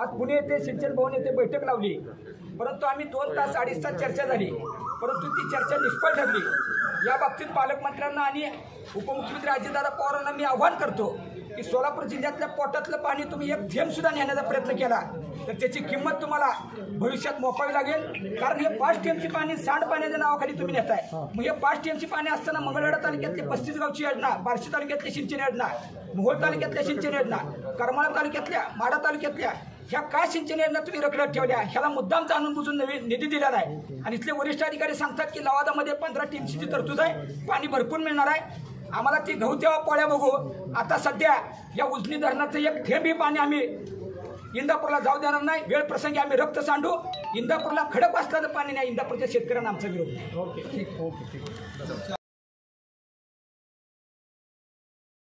आज पुणे येथे सिंचन भवन येथे बैठक लावली. परंतु आम्ही दोन तास अडीच तास चर्चा झाली. परंतु ती चर्चा निष्फळ ठरली. या बाबतीत पालकमंत्र्यांना आणि उपमुख्यमंत्री अजितदादा पवारांना मी आव्हान करतो की सोलापूर जिल्ह्यातल्या पोटातलं पाणी तुम्ही एक थेंबसुद्धा नेण्याचा प्रयत्न केला. तर त्याची किंमत तुम्हाला भविष्यात मोपावी लागेल. कारण हे पाच टीएमची पाणी सांडपाण्याच्या नावाखाली तुम्ही नेताय. मग हे पाच टीएमची पाणी असताना मंगळवेढा तालुक्यातली पस्तीस गावची योजना बार्शी तालुक्यातली सिंचन योजना मोहोळ तालुक्यातल्या सिंचन योजना करमाळा तालुक्यातल्या माडा तालुक्यातल्या ह्या का सिंचन योजना तुम्ही रखडत ठेवल्या? ह्याला मुद्दाम जाणून बुजून नवी निधी दिलेला आहे. आणि इथले वरिष्ठ अधिकारी सांगतात की लवादामध्ये पंधरा टीमची तरतूद आहे. पाणी भरपूर मिळणार आहे. आम्हाला ती गहू तेव्हा पोळ्या बघू. आता सध्या या उजनी धरणाचं एक थेंबही पाणी आम्ही इंदापूरला जाऊ देणार नाही. वेळ प्रसंगी आम्ही रक्त सांडू. इंदापूरला खडक असल्याचं पाणी नाही. इंदापूरच्या शेतकऱ्यांना आमचा विरोध ओके. ठीक ओके ठीक.